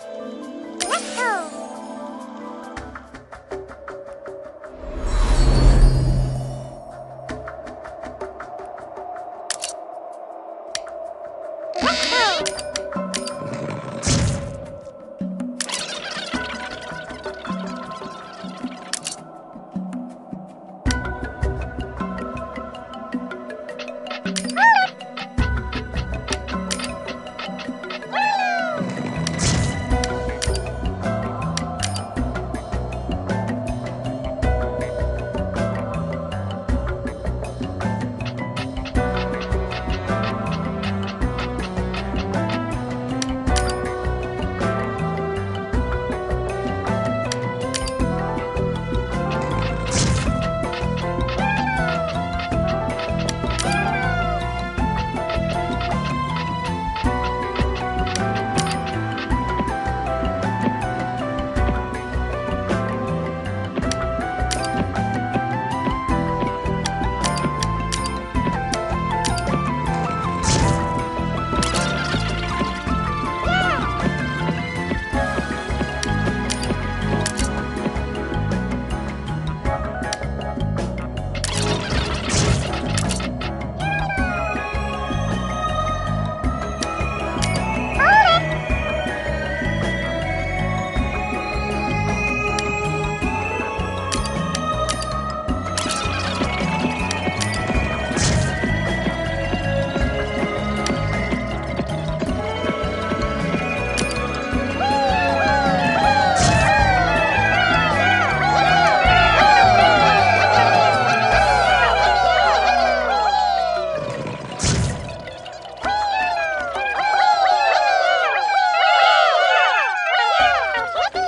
Let's go. para os.